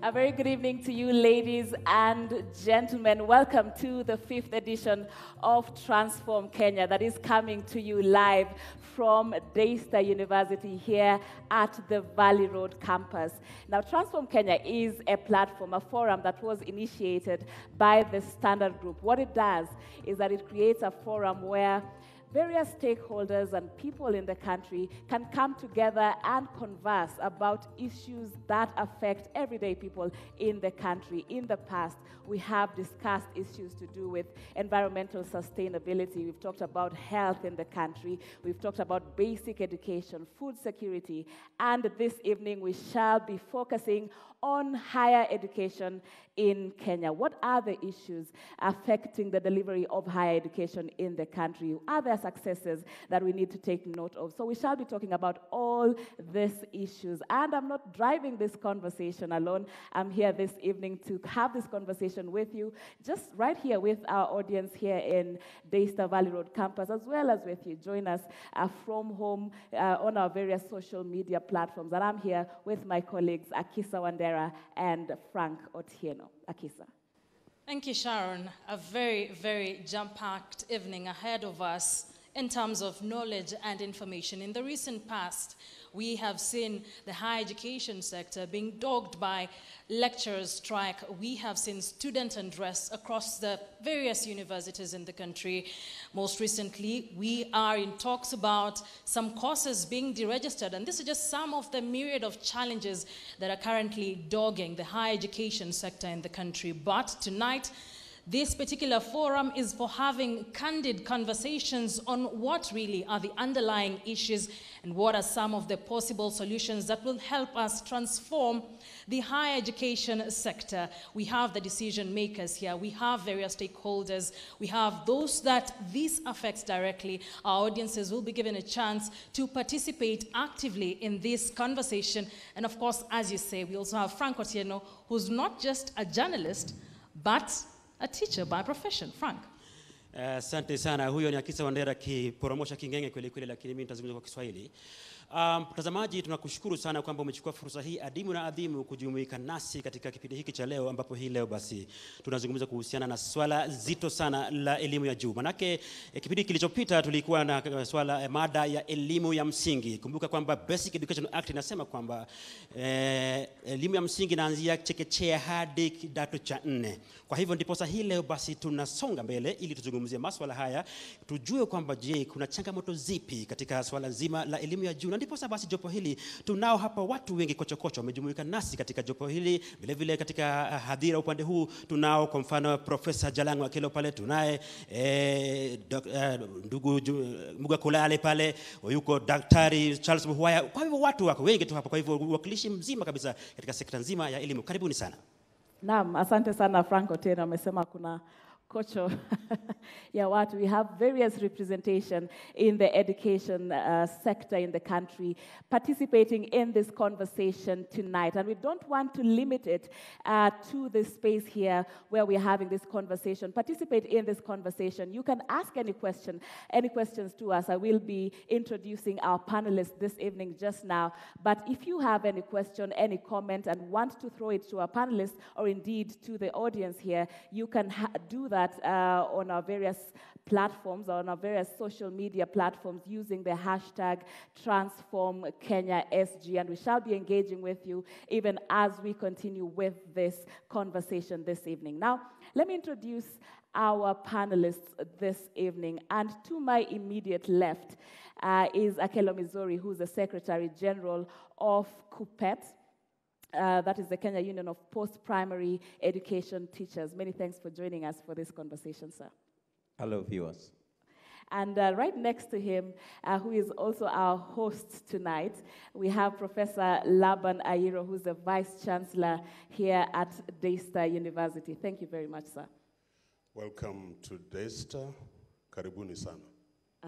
A very good evening to you, ladies and gentlemen. Welcome to the fifth edition of Transform Kenya that is coming to you live from Daystar University here at the Valley Road campus. Now, Transform Kenya is a platform, a forum that was initiated by the Standard Group. What it does is that it creates a forum where various stakeholders and people in the country can come together and converse about issues that affect everyday people in the country. In the past, we have discussed issues to do with environmental sustainability. We've talked about health in the country. We've talked about basic education, food security. And this evening, we shall be focusing on higher education in Kenya. What are the issues affecting the delivery of higher education in the country? Are there successes that we need to take note of? So we shall be talking about all these issues. And I'm not driving this conversation alone. I'm here this evening to have this conversation with you, just right here with our audience here in Daystar Valley Road campus, as well as with you. Join us uh, from home uh, on our various social media platforms. And I'm here with my colleagues, Akisa And Frank Otieno. Akisa. Thank you, Sharon. A very, very jam packed evening ahead of us in terms of knowledge and information. In the recent past, we have seen the higher education sector being dogged by lecturers' strike. We have seen student unrest across the various universities in the country. Most recently, we are in talks about some courses being deregistered, and this is just some of the myriad of challenges that are currently dogging the higher education sector in the country. But tonight, this particular forum is for having candid conversations on what really are the underlying issues and what are some of the possible solutions that will help us transform the higher education sector. We have the decision makers here, we have various stakeholders, we have those that this affects directly. Our audiences will be given a chance to participate actively in this conversation. And of course, as you say, we also have Frank Otieno, who's not just a journalist, but a teacher by profession. Frank. Asante uh, sana. Huyo ni Akisa Wandera akiporomosha kingenge kweli kweli, lakini mimi nitazungumza kwa Kiswahili. Mtazamaji, um, tunakushukuru sana kwamba umechukua fursa hii adimu na adhimu kujumuika nasi katika kipindi hiki cha leo, ambapo hii leo basi tunazungumza kuhusiana na swala zito sana la elimu ya juu. Manake eh, kipindi kilichopita tulikuwa na swala eh, mada ya elimu ya msingi. Kumbuka kwamba Basic Education Act inasema kwamba eh, elimu ya msingi inaanzia chekechea hadi kidato cha nne. Kwa hivyo ndipo sasa hii leo basi tunasonga mbele ili tuzungumzie maswala haya, tujue kwamba je, kuna changamoto zipi katika swala zima la elimu ya juu, na ndipo sasa basi jopo hili tunao hapa watu wengi kochokocho wamejumuika nasi katika jopo hili. vilevile vile katika hadhira upande huu tunao kwa mfano Profesa Jalango Akelo pale, tunaye eh, dok, eh, ndugu Muga Kulale pale, yuko Daktari Charles Muhwaya. Kwa hivyo watu wako wengi tu hapa, kwa hivyo uwakilishi mzima kabisa katika sekta nzima ya elimu. Karibuni sana. Naam, asante sana franco tena amesema kuna ya watu. We have various representation in the education uh, sector in the country participating in this conversation tonight. And we don't want to limit it uh, to the space here where we're having this conversation. Participate in this conversation. You can ask any question, any questions to us. I will be introducing our panelists this evening just now. But if you have any question, any comment, and want to throw it to our panelists or indeed to the audience here, you can do that that uh, on our various platforms, on our various social media platforms, using the hashtag Transform Kenya SG. And we shall be engaging with you even as we continue with this conversation this evening. Now, let me introduce our panelists this evening. And to my immediate left uh, is Akelo Misori, who's the Secretary General of KUPPET. Uh, that is the Kenya Union of Post Primary Education Teachers. Many thanks for joining us for this conversation, sir. Hello, viewers. And uh, right next to him, uh, who is also our host tonight, we have Professor Laban Ayiro, who's the Vice Chancellor here at Daystar University. Thank you very much, sir. Welcome to Daystar. Karibuni sana.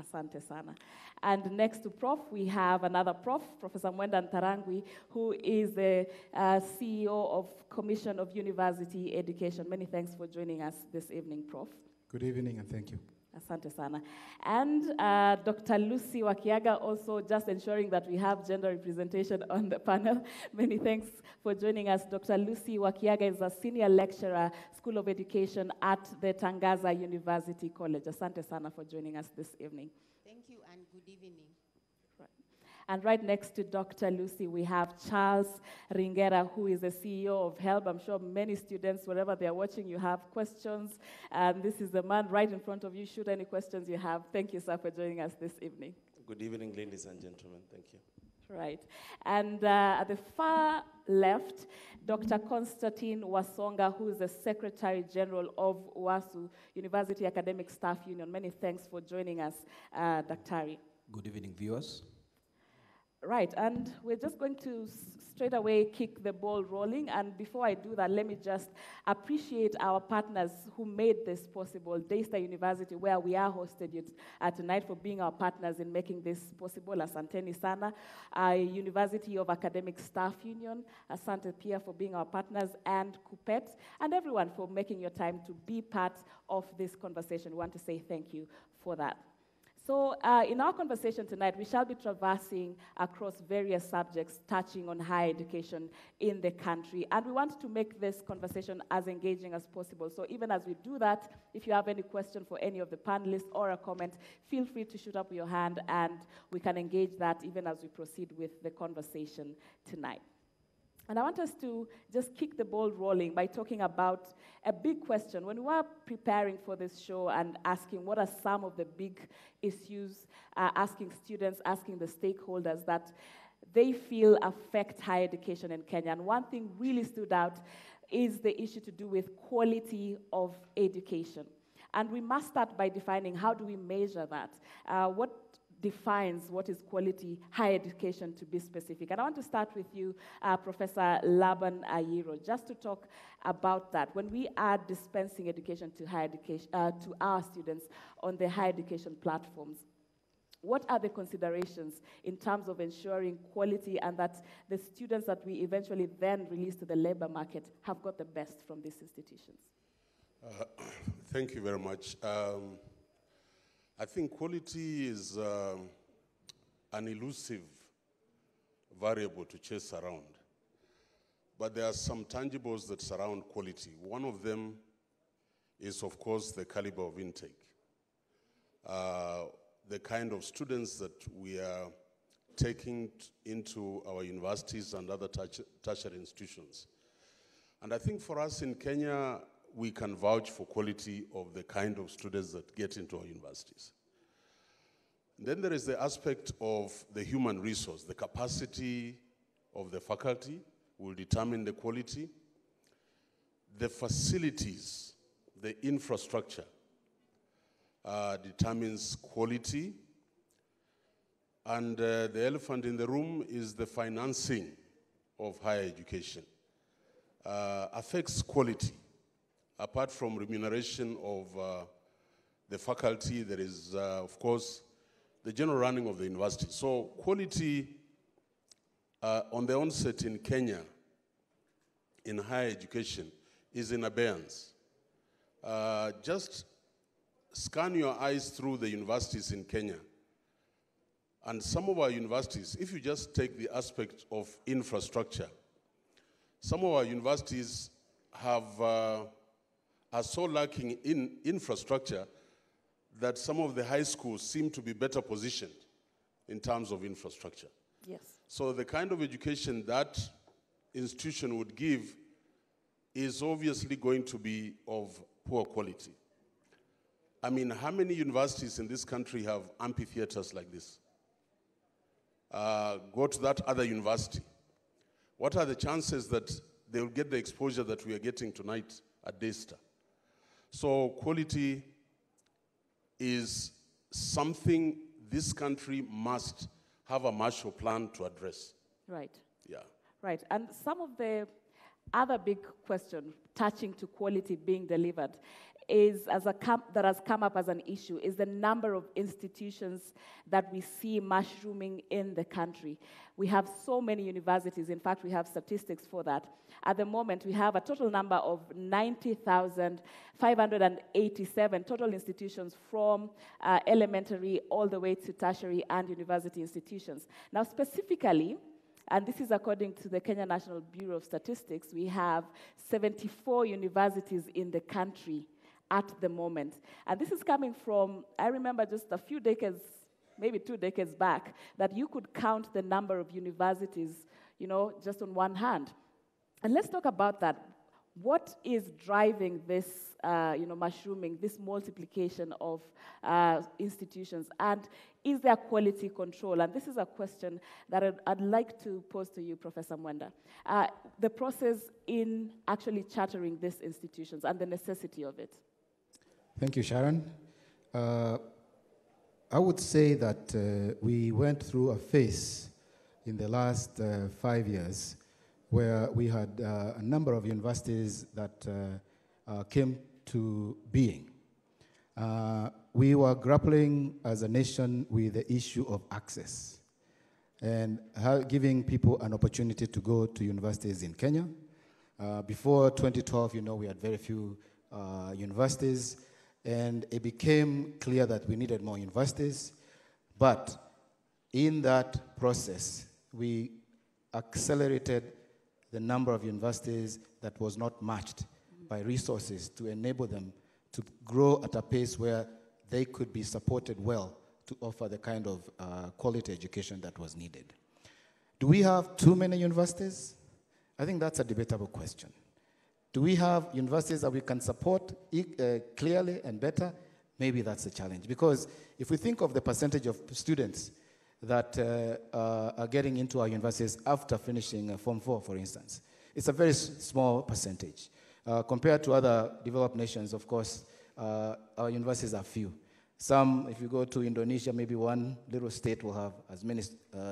Asante sana. And next to Prof, we have another Prof, Professor Mwenda Ntarangwi, who is the uh, CEO of Commission of University Education. Many thanks for joining us this evening, Prof. Good evening and thank you. Asante sana. And uh, Dr. Lucy Wakiaga also just ensuring that we have gender representation on the panel. Many thanks for joining us. Dr. Lucy Wakiaga is a senior lecturer, School of Education at the Tangaza University College. Asante sana for joining us this evening. Thank you and good evening. And right next to Dr. Lucy, we have Charles Ringera, who is the CEO of HELB. I'm sure many students, wherever they're watching, you have questions. And this is the man right in front of you. Shoot any questions you have. Thank you, sir, for joining us this evening. Good evening, ladies and gentlemen. Thank you. Right. And uh, at the far left, Dr. Constantine Wasonga, who is the Secretary General of UASU, University Academic Staff Union. Many thanks for joining us, uh, Dr. Good evening, viewers. Right, and we're just going to straight away kick the ball rolling. And before I do that, let me just appreciate our partners who made this possible. Daystar University, where we are hosted uh, tonight, for being our partners in making this possible. Asante sana. University of Academic Staff Union, Asante Pia for being our partners, and KUPPET, and everyone for making your time to be part of this conversation. We want to say thank you for that. So, uh, in our conversation tonight, we shall be traversing across various subjects touching on higher education in the country. And we want to make this conversation as engaging as possible. So, even as we do that, if you have any question for any of the panelists or a comment, feel free to shoot up your hand and we can engage that even as we proceed with the conversation tonight. And I want us to just kick the ball rolling by talking about a big question. When we were preparing for this show and asking what are some of the big issues, uh, asking students, asking the stakeholders that they feel affect higher education in Kenya. And one thing really stood out is the issue to do with quality of education. And we must start by defining how do we measure that? Uh, what defines what is quality higher education to be specific. And I want to start with you, uh, Professor Laban Ayiro, just to talk about that. When we are dispensing education to higher education uh, to our students on the higher education platforms, what are the considerations in terms of ensuring quality and that the students that we eventually then release to the labor market have got the best from these institutions? Uh, thank you very much. Um, I think quality is um, an elusive variable to chase around. But there are some tangibles that surround quality. One of them is, of course, the caliber of intake. Uh, the kind of students that we are taking into our universities and other tertiary institutions. And I think for us in Kenya, we can vouch for quality of the kind of students that get into our universities. Then there is the aspect of the human resource, the capacity of the faculty will determine the quality. The facilities, the infrastructure uh, determines quality. And uh, the elephant in the room is the financing of higher education. Uh, affects quality. Apart from remuneration of uh, the faculty, there is, uh, of course, the general running of the university. So quality uh, on the onset in Kenya in higher education is in abeyance. Uh, just scan your eyes through the universities in Kenya. And some of our universities, if you just take the aspect of infrastructure, some of our universities have, uh, are so lacking in infrastructure that some of the high schools seem to be better positioned in terms of infrastructure. Yes. So the kind of education that institution would give is obviously going to be of poor quality. I mean, how many universities in this country have amphitheaters like this? Uh, go to that other university. What are the chances that they will get the exposure that we are getting tonight at Daystar? So quality is something this country must have a Marshall Plan to address. Right. Yeah. Right. And some of the other big questions touching to quality being delivered is as a that has come up as an issue is the number of institutions that we see mushrooming in the country. We have so many universities. In fact, we have statistics for that. At the moment, we have a total number of 90,587 total institutions from uh, elementary all the way to tertiary and university institutions. Now, specifically, and this is according to the Kenya National Bureau of Statistics, we have 74 universities in the country at the moment. And this is coming from, I remember just a few decades, maybe two decades back, that you could count the number of universities, you know, just on one hand. And let's talk about that. What is driving this, uh, you know, mushrooming, this multiplication of uh, institutions? And is there quality control? And this is a question that I'd, I'd like to pose to you, Professor Mwenda. Uh, the process in actually chartering these institutions and the necessity of it. Thank you, Sharon. Uh, I would say that uh, we went through a phase in the last uh, five years where we had uh, a number of universities that uh, came to being. Uh, we were grappling as a nation with the issue of access and giving people an opportunity to go to universities in Kenya. Uh, before 2012, you know, we had very few uh, universities, and it became clear that we needed more universities. But in that process, we accelerated the number of universities that was not matched by resources to enable them to grow at a pace where they could be supported well to offer the kind of uh, quality education that was needed. Do we have too many universities? I think that's a debatable question. Do we have universities that we can support uh, clearly and better? Maybe that's a challenge. Because if we think of the percentage of students that uh, are getting into our universities after finishing uh, Form 4, for instance, it's a very small percentage. Uh, compared to other developed nations, of course, uh, our universities are few. Some, if you go to Indonesia, maybe one little state will have as many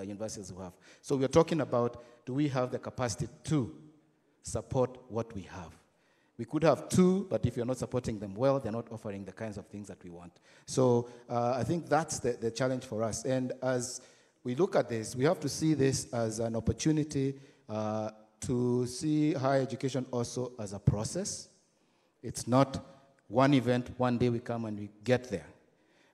universities we have. So we're talking about do we have the capacity to support what we have? We could have two, but if you're not supporting them well, they're not offering the kinds of things that we want. So uh, I think that's the, the challenge for us. And as we look at this, we have to see this as an opportunity uh, to see higher education also as a process. It's not one event, one day we come and we get there.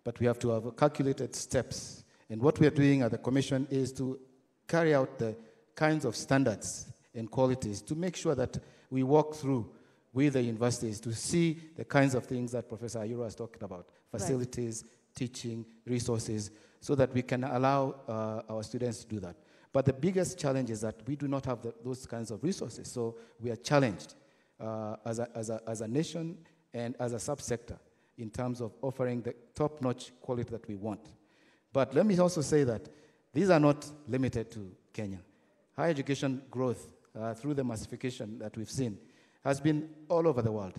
But we have to have calculated steps. And what we are doing at the Commission is to carry out the kinds of standards and qualities to make sure that we walk through with the universities to see the kinds of things that Professor Ayiro has talked about facilities, right. teaching, resources, so that we can allow uh, our students to do that. But the biggest challenge is that we do not have the, those kinds of resources. So we are challenged uh, as, a, as, a, as a nation and as a subsector in terms of offering the top notch quality that we want. But let me also say that these are not limited to Kenya. Higher education growth uh, through the massification that we've seen has been all over the world.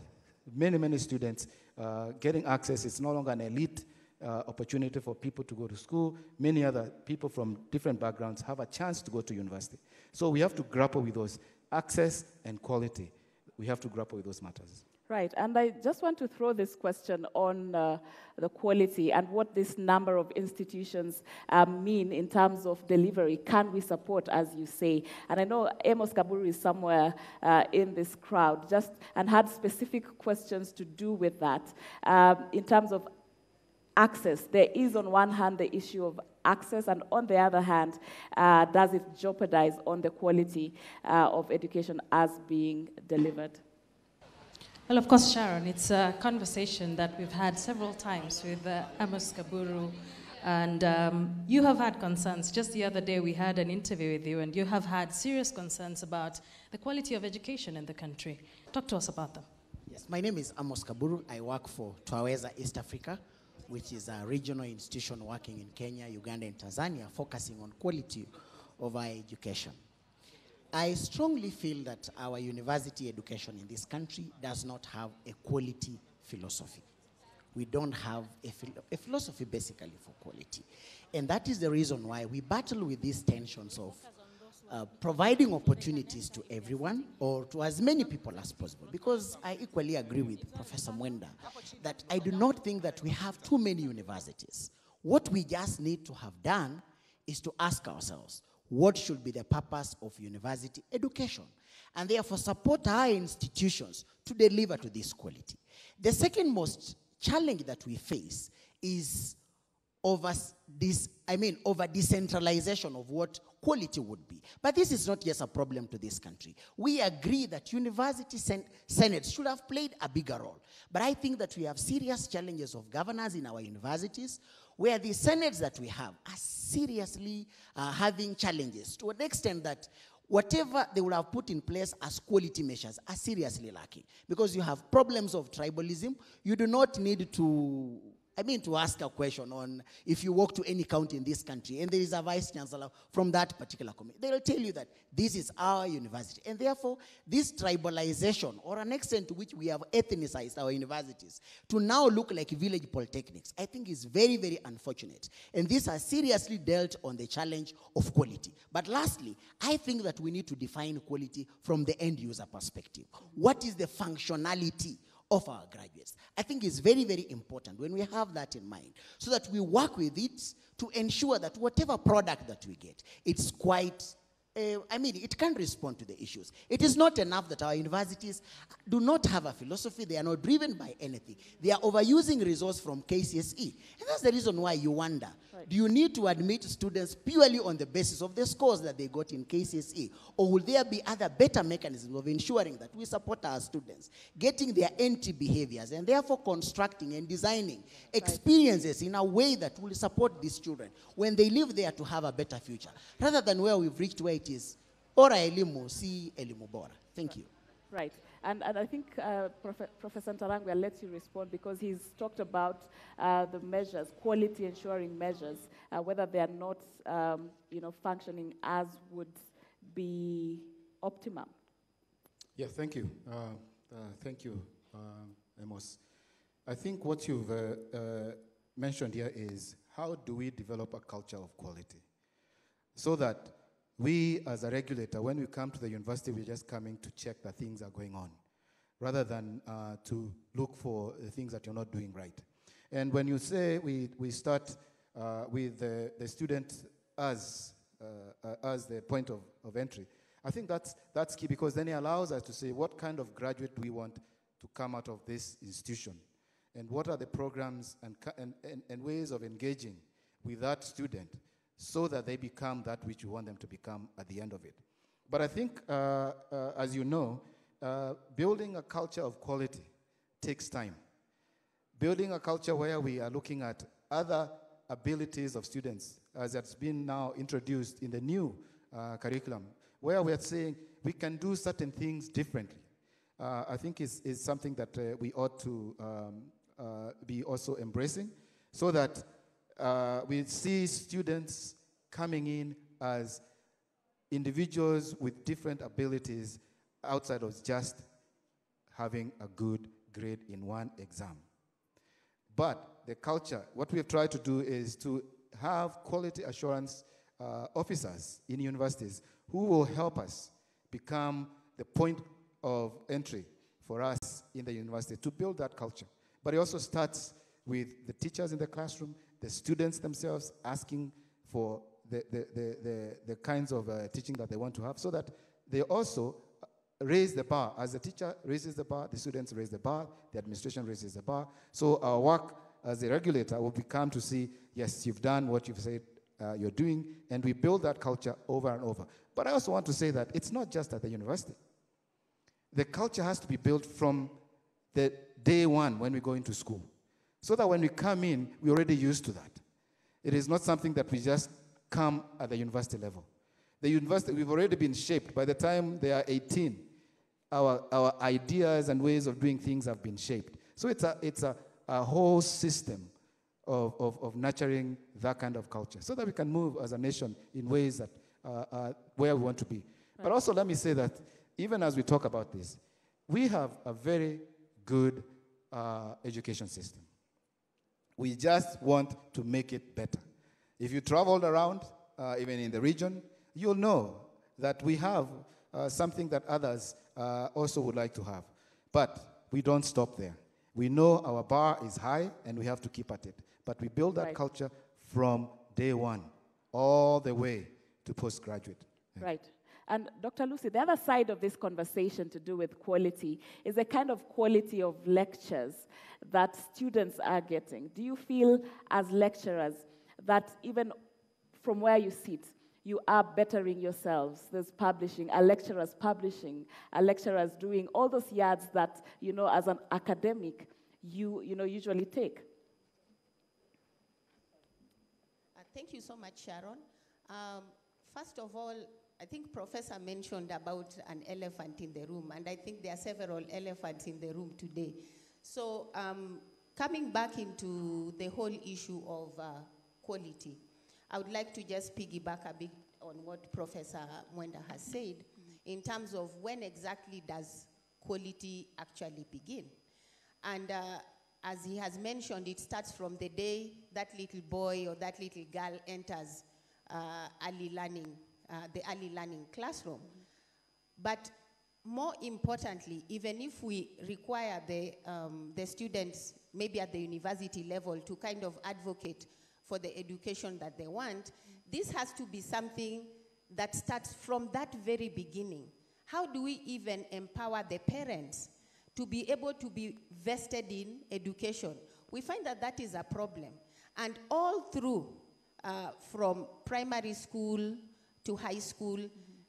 Many, many students uh, getting access. It's no longer an elite uh, opportunity for people to go to school. Many other people from different backgrounds have a chance to go to university. So we have to grapple with those access and quality. We have to grapple with those matters. Right, and I just want to throw this question on uh, the quality and what this number of institutions um, mean in terms of delivery. Can we support, as you say? And I know Amos Kaburu is somewhere uh, in this crowd, just and had specific questions to do with that um, in terms of access. There is, on one hand, the issue of access, and on the other hand, uh, does it jeopardize on the quality uh, of education as being delivered? Well, of course, Sharon, it's a conversation that we've had several times with uh, Amos Kaburu. And um, you have had concerns. Just the other day, we had an interview with you, and you have had serious concerns about the quality of education in the country. Talk to us about them. Yes, my name is Amos Kaburu. I work for Twaweza East Africa which is a regional institution working in Kenya, Uganda, and Tanzania, focusing on quality of our education. I strongly feel that our university education in this country does not have a quality philosophy. We don't have a, philo a philosophy basically for quality. And that is the reason why we battle with these tensions of uh, providing opportunities to everyone or to as many people as possible. Because I equally agree with Professor Mwenda that I do not think that we have too many universities. What we just need to have done is to ask ourselves what should be the purpose of university education? And therefore support our institutions to deliver to this quality. The second most challenge that we face is over this, I mean, over decentralization of what quality would be. But this is not just a problem to this country. We agree that university sen- senates should have played a bigger role. But I think that we have serious challenges of governance in our universities where the senates that we have are seriously uh, having challenges to an extent that whatever they would have put in place as quality measures are seriously lacking because you have problems of tribalism. You do not need to I mean, to ask a question on if you walk to any county in this country and there is a vice chancellor from that particular community, they'll tell you that this is our university. And therefore, this tribalization, or an extent to which we have ethnicized our universities to now look like village polytechnics, I think is very, very unfortunate. And this has seriously dealt on the challenge of quality. But lastly, I think that we need to define quality from the end user perspective. What is the functionality of our graduates. I think it's very, very important when we have that in mind so that we work with it to ensure that whatever product that we get, it's quite uh, I mean, it can respond to the issues. It is not enough that our universities do not have a philosophy. They are not driven by anything. They are overusing resource from KCSE. And that's the reason why you wonder, right. do you need to admit students purely on the basis of the scores that they got in KCSE? Or will there be other better mechanisms of ensuring that we support our students, getting their anti behaviors, and therefore constructing and designing experiences in a way that will support these children when they live there to have a better future, rather than where we've reached where it is ora elimu si elimu bora. Thank you. Right. And, and I think uh, Prof- Professor Ntarangwi, I'll let you respond because he's talked about uh, the measures, quality ensuring measures, uh, whether they are not um, you know, functioning as would be optimum. Yeah, thank you. Uh, uh, thank you, uh, Amos. I think what you've mentioned here is how do we develop a culture of quality so that we, as a regulator, when we come to the university, we're just coming to check that things are going on, rather than uh, to look for the things that you're not doing right. And when you say we, we start uh, with the, the student as, uh, uh as the point of, of entry, I think that's, that's key because then it allows us to say what kind of graduate do we want to come out of this institution? And what are the programs and, and, and, and ways of engaging with that student so that they become that which you want them to become at the end of it. But I think, uh, uh, as you know, uh, building a culture of quality takes time. Building a culture where we are looking at other abilities of students, as it's been now introduced in the new uh, curriculum, where we are saying we can do certain things differently. Uh, I think is, is something that uh, we ought to um, be also embracing so that uh, we see students coming in as individuals with different abilities outside of just having a good grade in one exam. But the culture, what we have tried to do is to have quality assurance uh, officers in universities who will help us become the point of entry for us in the university to build that culture. But it also starts with the teachers in the classroom, the students themselves asking for the, the, the, the, the kinds of uh, teaching that they want to have so that they also raise the bar. As the teacher raises the bar, the students raise the bar, the administration raises the bar. So our work as a regulator will become to see, yes, you've done what you've said uh, you're doing, and we build that culture over and over. But I also want to say that it's not just at the university. The culture has to be built from the day one when we go into school. So that when we come in, we're already used to that. It is not something that we just come at the university level. The university, we've already been shaped. By the time they are 18, our, our ideas and ways of doing things have been shaped. So it's a, it's a, a whole system of, of, of nurturing that kind of culture so that we can move as a nation in ways that uh, uh, where we want to be. But also, let me say that even as we talk about this, we have a very good uh, education system. We just want to make it better. If you traveled around, uh, even in the region, you'll know that we have uh, something that others uh, also would like to have. But we don't stop there. We know our bar is high and we have to keep at it. But we build that Right. culture from day one all the way to postgraduate. Right. And Dr. Lucy, the other side of this conversation to do with quality is the kind of quality of lectures that students are getting. Do you feel, as lecturers, that even from where you sit, you are bettering yourselves? There's publishing, a lecturer's publishing, a lecturer's doing all those yards that, you know, as an academic, you, you know, usually take. Uh, Thank you so much, Sharon. Um, first of all, I think Professor mentioned about an elephant in the room, and I think there are several elephants in the room today. So, um, coming back into the whole issue of uh, quality, I would like to just piggyback a bit on what Professor Mwenda has said in terms of when exactly does quality actually begin. And uh, as he has mentioned, it starts from the day that little boy or that little girl enters uh, early learning, uh, the early learning classroom. But more importantly, even if we require the, um, the students, maybe at the university level, to kind of advocate for the education that they want, this has to be something that starts from that very beginning. How do we even empower the parents to be able to be vested in education? We find that that is a problem. And all through, uh, from primary school to high school,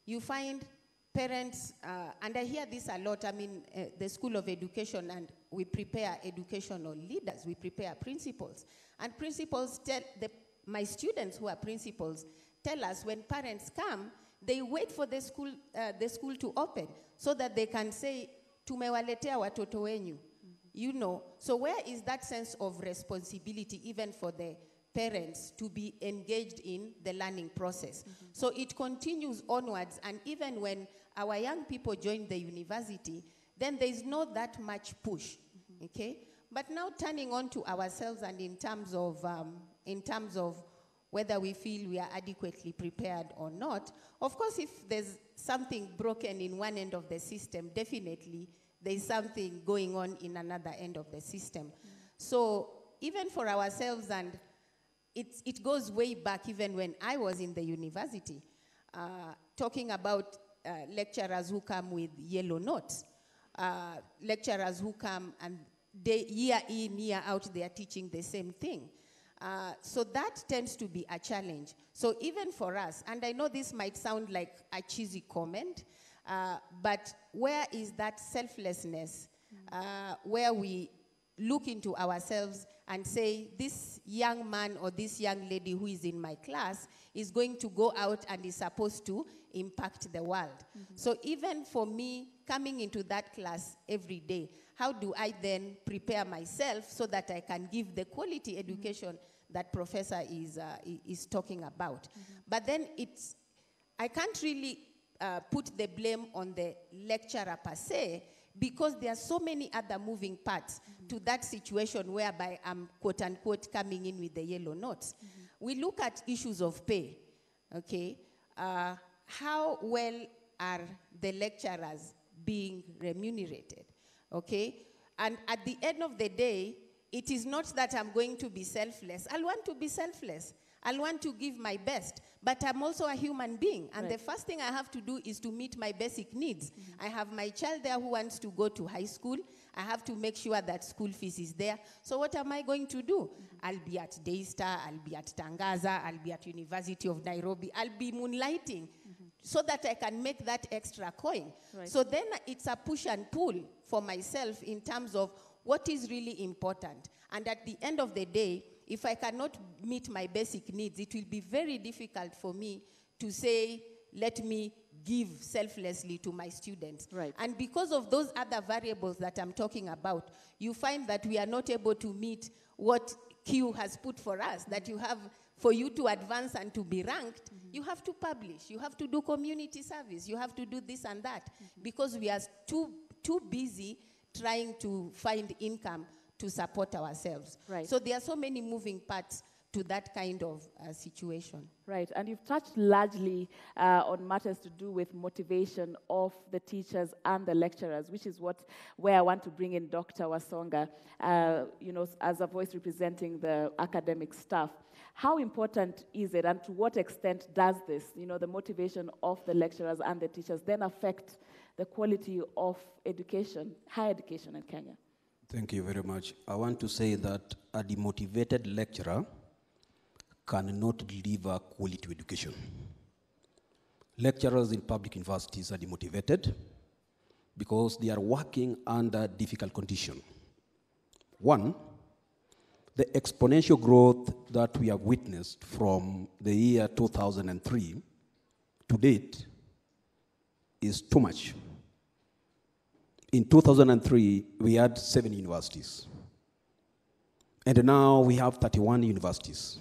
you find parents, uh, and I hear this a lot. I mean, uh, the School of Education, and we prepare educational leaders, we prepare principals. And principals tell the, my students who are principals tell us when parents come, they wait for the school, uh, the school to open so that they can say, tumewaletea watoto wenyu. You know, so where is that sense of responsibility even for the parents to be engaged in the learning process? So it continues onwards, and even when our young people join the university, then there is not that much push, okay? But now turning on to ourselves and in terms of, um, in terms of whether we feel we are adequately prepared or not, of course, if there's something broken in one end of the system, definitely there's something going on in another end of the system. So even for ourselves, and it's, it goes way back even when I was in the university, uh, talking about uh, lecturers who come with yellow notes, uh, lecturers who come and they, year in, year out, they are teaching the same thing. Uh, so that tends to be a challenge. So even for us, and I know this might sound like a cheesy comment, uh, but where is that selflessness uh, where we look into ourselves and say, this young man or this young lady who is in my class is going to go out and is supposed to impact the world. So even for me, coming into that class every day, how do I then prepare myself so that I can give the quality education that professor is, uh, is talking about? But then it's, I can't really uh, put the blame on the lecturer per se because there are so many other moving parts to that situation whereby I'm quote unquote coming in with the yellow notes. We look at issues of pay, okay? Uh, how well are the lecturers being remunerated, okay? And at the end of the day, it is not that I'm going to be selfless. I'll want to be selfless. I want to give my best, but I'm also a human being. And the first thing I have to do is to meet my basic needs. Mm-hmm. I have my child there who wants to go to high school. I have to make sure that school fees is there. So what am I going to do? Mm-hmm. I'll be at Daystar, I'll be at Tangaza, I'll be at University of Nairobi. I'll be moonlighting mm-hmm. so that I can make that extra coin. Right. So then it's a push and pull for myself in terms of what is really important. And at the end of the day, if I cannot meet my basic needs, it will be very difficult for me to say, let me give selflessly to my students. Right. And because of those other variables that I'm talking about, you find that we are not able to meet what CUE has put for us, that you have, for you to advance and to be ranked, mm-hmm. you have to publish, you have to do community service, you have to do this and that, mm-hmm. because we are too, too busy trying to find income to support ourselves. Right. So there are so many moving parts to that kind of uh, situation. Right, and you've touched largely uh, on matters to do with motivation of the teachers and the lecturers, which is what where I want to bring in Dr. Wasonga, uh, you know, as a voice representing the academic staff. How important is it, and to what extent does this, you know, the motivation of the lecturers and the teachers, then affect the quality of education, higher education in Kenya? Thank you very much. I want to say that a demotivated lecturer cannot deliver quality education. Lecturers in public universities are demotivated because they are working under difficult conditions. One, the exponential growth that we have witnessed from the year 2003 to date is too much. In 2003, we had seven universities. And now we have 31 universities.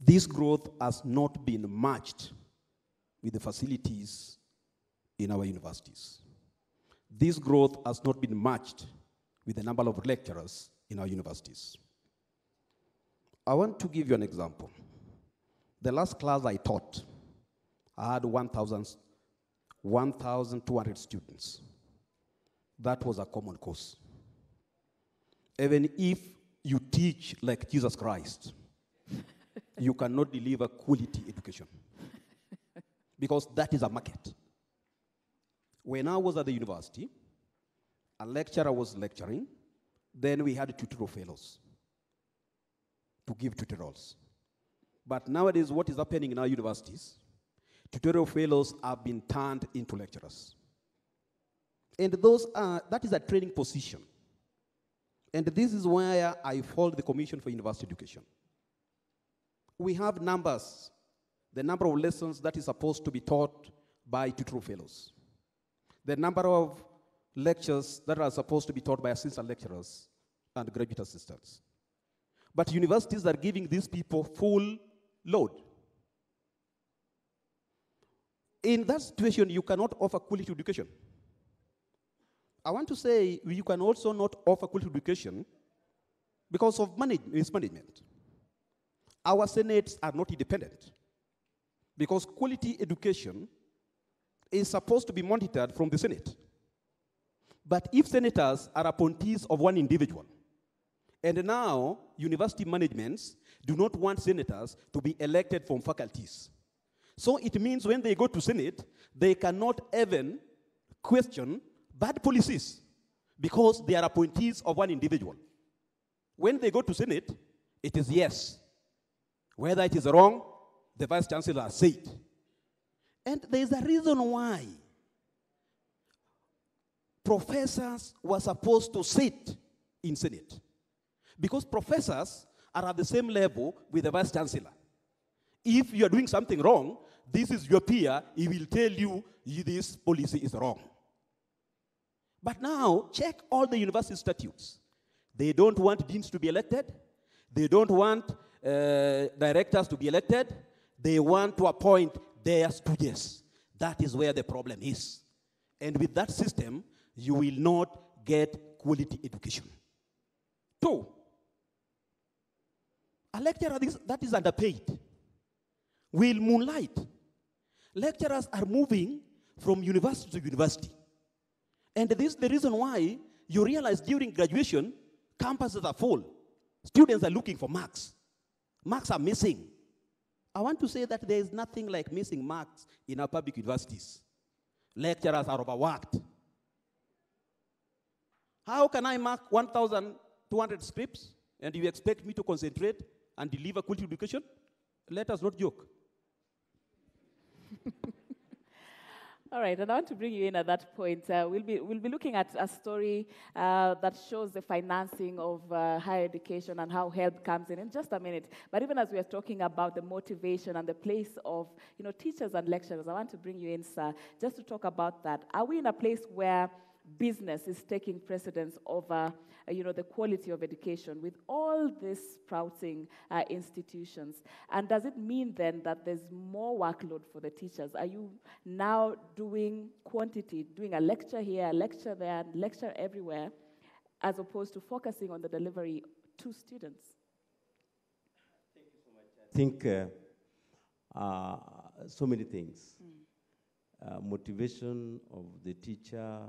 This growth has not been matched with the facilities in our universities. This growth has not been matched with the number of lecturers in our universities. I want to give you an example. The last class I taught, I had 1,200 students. That was a common cause. Even if you teach like Jesus Christ, you cannot deliver quality education because that is a market. When I was at the university, a lecturer was lecturing, then we had tutorial fellows to give tutorials. But nowadays, what is happening in our universities, tutorial fellows have been turned into lecturers. And those are, that is a training position. And this is where I followed the Commission for University Education we have numbers, the number of lessons that is supposed to be taught by tutorial fellows, the number of lectures that are supposed to be taught by assistant lecturers and graduate assistants. But universities are giving these people full load. In that situation, you cannot offer quality education. I want to say you can also not offer quality education because of manage- mismanagement. Our senates are not independent because quality education is supposed to be monitored from the Senate. But if senators are appointees of one individual, and now university managements do not want senators to be elected from faculties. So it means when they go to Senate, they cannot even question bad policies because they are appointees of one individual. When they go to Senate, it is yes. Whether it is wrong, the vice chancellor said. And there is a reason why professors were supposed to sit in Senate. Because professors are at the same level with the vice chancellor. If you are doing something wrong, this is your peer, he will tell you this policy is wrong. But now, check all the university statutes. They don't want deans to be elected. They don't want uh, directors to be elected. They want to appoint their students. That is where the problem is. And with that system, you will not get quality education. Two, a lecturer that is underpaid will moonlight. Lecturers are moving from university to university. And this is the reason why you realize during graduation, campuses are full. Students are looking for marks. Marks are missing. I want to say that there is nothing like missing marks in our public universities. Lecturers are overworked. How can I mark 1,200 scripts and you expect me to concentrate and deliver quality education? Let us not joke. All right, and I want to bring you in at that point. Uh, we'll, be, we'll be looking at a story uh, that shows the financing of uh, higher education and how HELB comes in in just a minute. But even as we are talking about the motivation and the place of you know, teachers and lecturers, I want to bring you in, sir, just to talk about that. Are we in a place where business is taking precedence over uh, you know, the quality of education with all these sprouting uh, institutions? And does it mean then that there's more workload for the teachers? Are you now doing quantity, doing a lecture here, a lecture there, lecture everywhere, as opposed to focusing on the delivery to students? i think uh, uh, so many things. Uh, motivation of the teacher,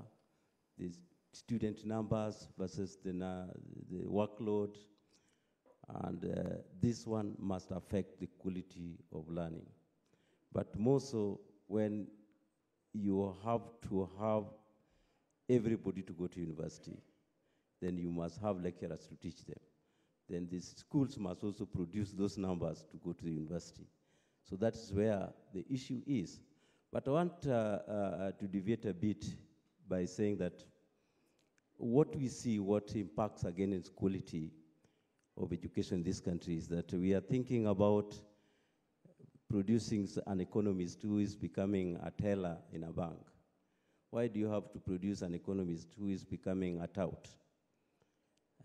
the student numbers versus the, the workload, and uh, this one must affect the quality of learning. But more so when you have to have everybody to go to university, then you must have lecturers to teach them. Then the schools must also produce those numbers to go to the university. So that is where the issue is. But I want uh, uh, to deviate a bit by saying that what we see, what impacts again its quality of education in this country is that we are thinking about producing an economist who is becoming a teller in a bank. Why do you have to produce an economist who is becoming a tout?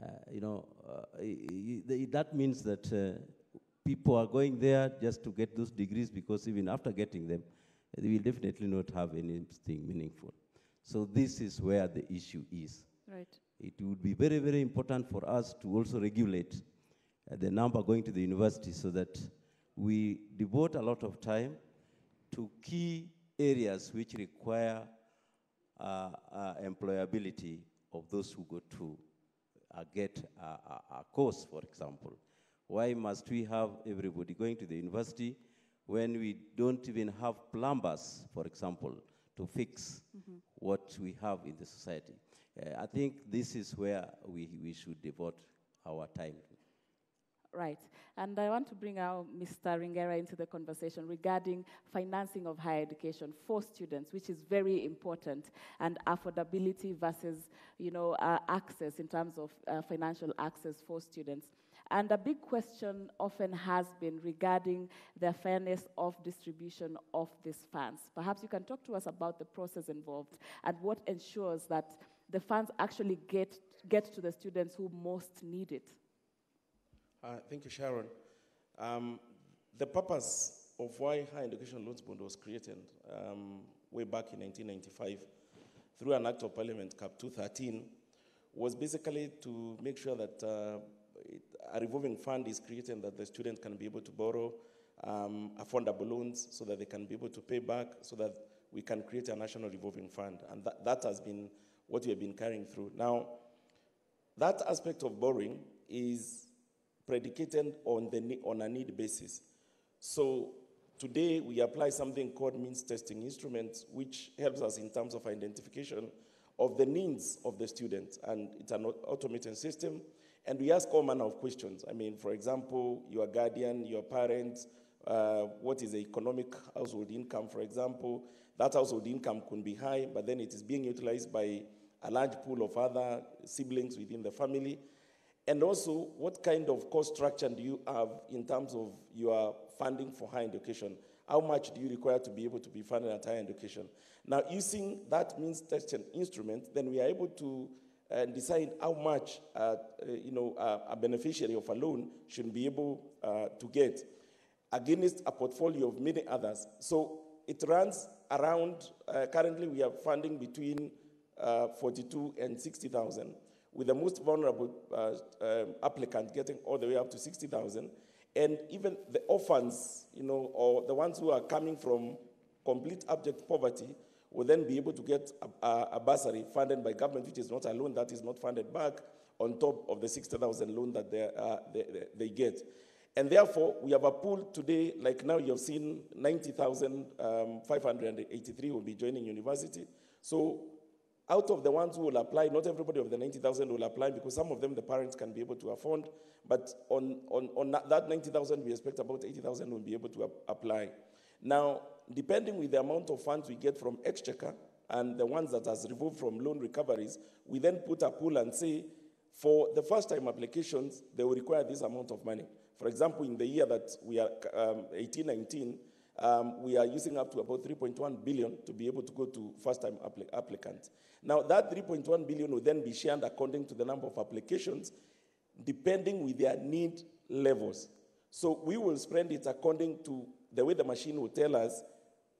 Uh, you know, uh, that means that uh, people are going there just to get those degrees because even after getting them, they will definitely not have anything meaningful. So this is where the issue is. Right. It would be very, very important for us to also regulate uh, the number going to the university so that we devote a lot of time to key areas which require uh, uh, employability of those who go to uh, get a, a, a course, for example. Why must we have everybody going to the university when we don't even have plumbers, for example, to fix what we have in the society? Uh, I think this is where we, we should devote our time. Right. And I want to bring out Mr. Ringera into the conversation regarding financing of higher education for students, which is very important, and affordability versus, you know, uh, access in terms of uh, financial access for students. And a big question often has been regarding the fairness of distribution of these funds. Perhaps you can talk to us about the process involved and what ensures that the funds actually get, get to the students who most need it. Uh, thank you, Sharon. Um, the purpose of why Higher Education Loans Board was created um, way back in 1995 through an Act of Parliament, Cap 213, was basically to make sure that uh, a revolving fund is created that the student can be able to borrow um, affordable loans so that they can be able to pay back so that we can create a national revolving fund. And that, that has been what we have been carrying through. Now, that aspect of borrowing is predicated on, the, on a need basis. So today we apply something called means testing instruments, which helps us in terms of identification of the needs of the student. And it's an automated system. And we ask all manner of questions. I mean, for example, your guardian, your parents, uh, what is the economic household income, for example. That household income could be high, but then it is being utilized by a large pool of other siblings within the family. And also, what kind of cost structure do you have in terms of your funding for higher education? How much do you require to be able to be funded at higher education? Now, using that means testing instrument, then we are able to uh, decide how much uh, uh, you know, uh, a beneficiary of a loan should be able uh, to get against a portfolio of many others. So it runs around, uh, currently we are funding between uh, 42 and 60,000, with the most vulnerable um, applicant getting all the way up to 60,000. And even the orphans, you know, or the ones who are coming from complete abject poverty will then be able to get a, a, bursary funded by government, which is not a loan that is not funded back on top of the 60,000 loan that they, uh, they, they, get. And therefore, we have a pool today, like now you have seen 90,583 will be joining university. So out of the ones who will apply, not everybody of the 90,000 will apply because some of them the parents can be able to afford. But on, on, on that- that 90,000, we expect about 80,000 will be able to ap- apply. Now, depending with the amount of funds we get from Exchequer and the ones that has removed from loan recoveries, we then put a pool and say, for the first time applications, they will require this amount of money. For example, in the year that we are um, 18, 19, um, we are using up to about 3.1 billion to be able to go to first-time appli- applicants. Now, that 3.1 billion will then be shared according to the number of applications, depending with their need levels. So we will spend it according to the way the machine will tell us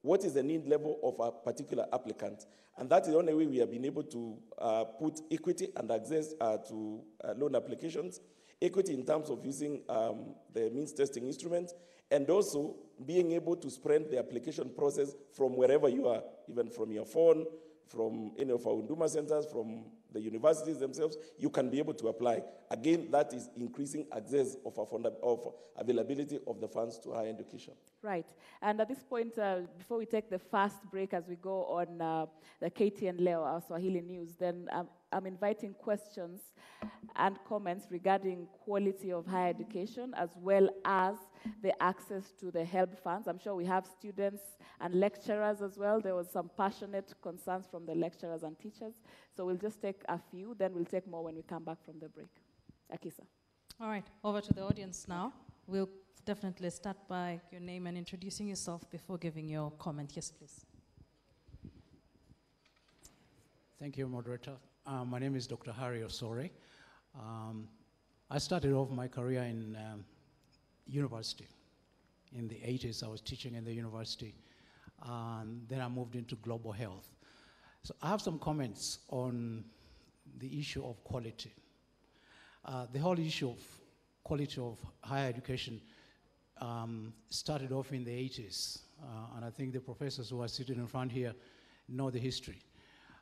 what is the need level of a particular applicant. And that is the only way we have been able to uh, put equity and access uh, to uh, loan applications. equity in terms of using um, the means testing instrument, and also being able to spread the application process from wherever you are, even from your phone, from any of our Huduma centers, from the universities themselves, you can be able to apply. Again, that is increasing access of, of availability of the funds to higher education. Right. And at this point, uh, before we take the first break as we go on uh, the KTN Leo, our Swahili news, then um, I'm inviting questions and comments regarding quality of higher education as well as the access to the HELB funds. I'm sure we have students and lecturers as well. There was some passionate concerns from the lecturers and teachers. So we'll just take a few, then we'll take more when we come back from the break. Akisa. All right, over to the audience now. We'll definitely start by your name and introducing yourself before giving your comment. Yes, please. Thank you, moderator. Uh, my name is Dr. Harry Osore. Um, I started off my career in um, university. In the 80s, I was teaching in the university. And then I moved into global health. So I have some comments on the issue of quality. Uh, the whole issue of quality of higher education um, started off in the 80s. Uh, and I think the professors who are sitting in front here know the history.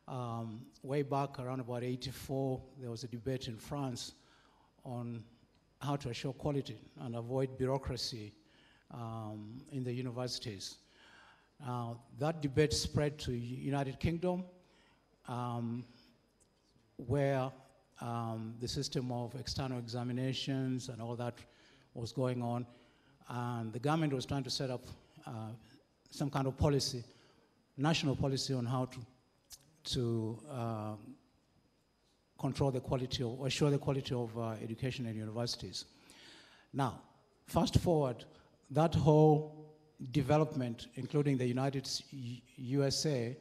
Um, way back around about 84, there was a debate in France on how to assure quality and avoid bureaucracy um, in the universities. Uh, that debate spread to United Kingdom, um, where um, the system of external examinations and all that was going on, and the government was trying to set up uh, some kind of policy, national policy on how to to um, control the quality or assure the quality of uh, education in universities. Now, fast forward, that whole development, including the United U- USA,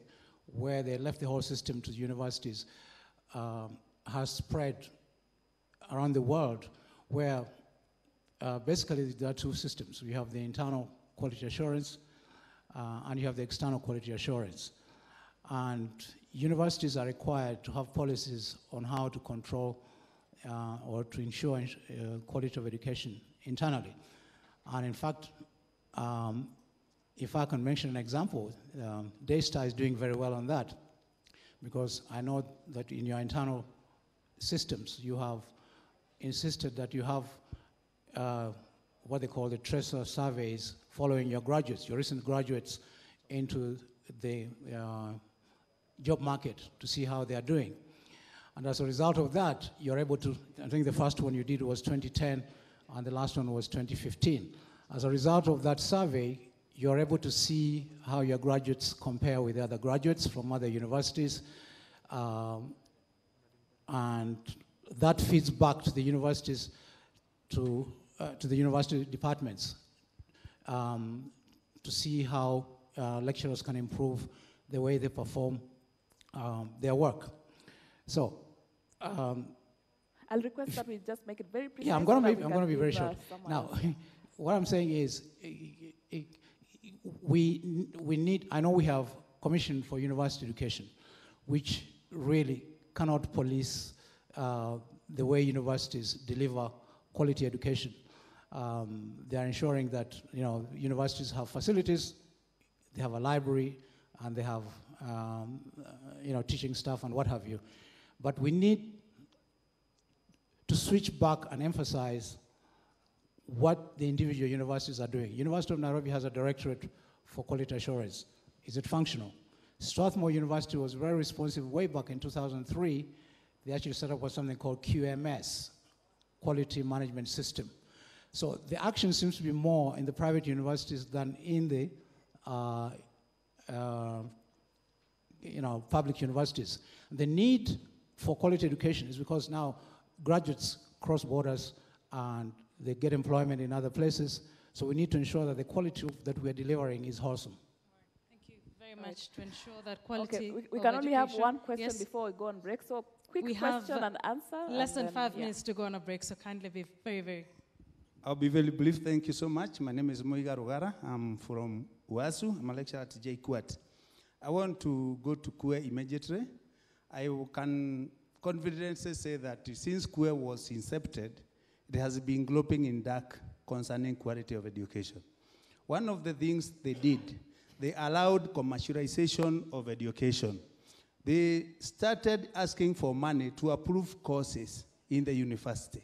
where they left the whole system to the universities, um, has spread around the world, where uh, basically there are two systems. We have the internal quality assurance, uh, and you have the external quality assurance. And universities are required to have policies on how to control uh, or to ensure uh, quality of education internally. And in fact, um, if I can mention an example, um, Daystar is doing very well on that because I know that in your internal systems, you have insisted that you have uh, what they call the tracer surveys following your graduates, your recent graduates, into the uh, job market to see how they are doing. And as a result of that, you're able to, I think the first one you did was 2010, and the last one was 2015. As a result of that survey, you're able to see how your graduates compare with other graduates from other universities. Um, and that feeds back to the universities, to, uh, to the university departments, um, to see how uh, lecturers can improve the way they perform um, their work. So, um, I'll request that we just make it very precise. yeah, I'm going to be, I'm going to be very short. Now, what I'm saying is, we we need. I know we have Commission for University Education, which really cannot police uh, the way universities deliver quality education. Um, they are ensuring that you know universities have facilities, they have a library, and they have um, you know teaching staff and what have you. But we need to switch back and emphasize what the individual universities are doing. University of Nairobi has a directorate for quality assurance. Is it functional? Strathmore University was very responsive way back in 2003. They actually set up something called QMS, Quality Management System. So the action seems to be more in the private universities than in the uh, uh, you know, public universities. The need for quality education is because now graduates cross borders and they get employment in other places. So we need to ensure that the quality of- that we are delivering is wholesome. Thank you very much to ensure that quality. Okay, we, we of can only have one question Yes. before we go on break. So, quick We question uh, and answer. Less and than then- five yeah. minutes to go on a break, so kindly be very, very. I'll be very brief. Thank you so much. My name is Moiga Rugara. I'm from UASU. I'm a lecturer at JKUAT. I want to go to CUE immediately. I can confidently say that since CUE was incepted, it has been groping in dark concerning quality of education. One of the things they did, they allowed commercialization of education. They started asking for money to approve courses in the university.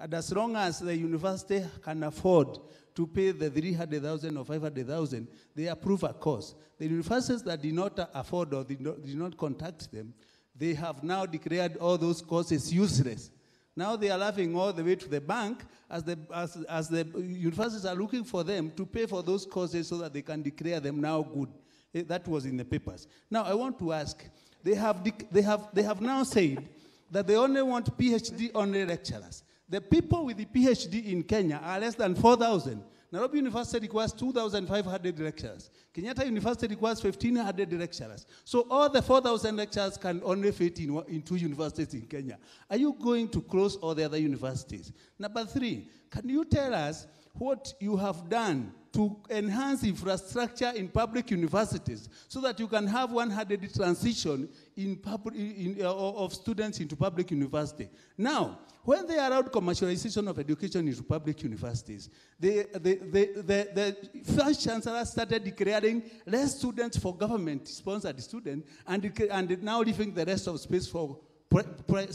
And as long as the university can afford to pay the 300,000 or 500,000, they approve a course. The universities that did not afford or did not, did not contact them, they have now declared all those courses useless. Now they are laughing all the way to the bank as the, as, as the universities are looking for them to pay for those courses so that they can declare them now good. Eh, That was in the papers. Now I want to ask, they have, they have, they have now said that they only want PhD only lecturers. The people with the PhD in Kenya are less than 4,000. Nairobi University requires 2,500 lecturers. Kenyatta University requires 1,500 lecturers. So all the 4,000 lecturers can only fit in, in two universities in Kenya. Are you going to close all the other universities? Number three, can you tell us what you have done to enhance infrastructure in public universities so that you can have 100 transition in in, uh, of students into public university. Now, when they allowed commercialization of education into public universities, the, the, the, the, first chancellor started declaring less students for government-sponsored students and, and now leaving the rest of space for pre-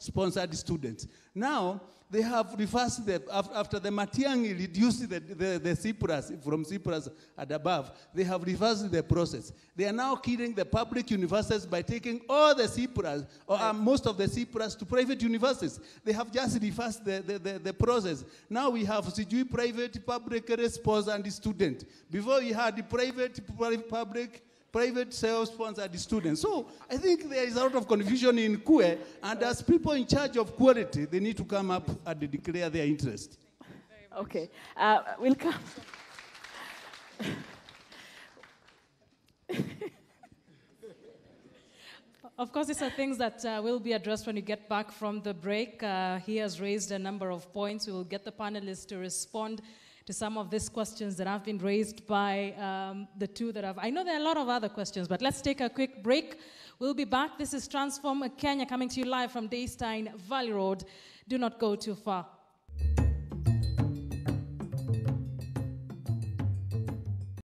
self-sponsored students. Now, they have reversed the, after the Matiang'i reduced the, the, the C plus from C plus at above, they have reversed the process. They are now killing the public universities by taking all the C plus, or uh, most of the C plus to private universities. They have just reversed the, the, the, the process. Now we have CGU private, public, response, and student. Before we had the private, public, private self-sponsored students. So I think there is a lot of confusion in CUE, and as people in charge of quality, they need to come up and declare their interest. Okay, uh, we'll come. Of course, these are things that uh, will be addressed when you get back from the break. Uh, he has raised a number of points. We will get the panelists to respond to some of these questions that have been raised by um, the two that have. I know there are a lot of other questions, but let's take a quick break. We'll be back. This is Transform Kenya coming to you live from Daystar Valley Road. Do not go too far.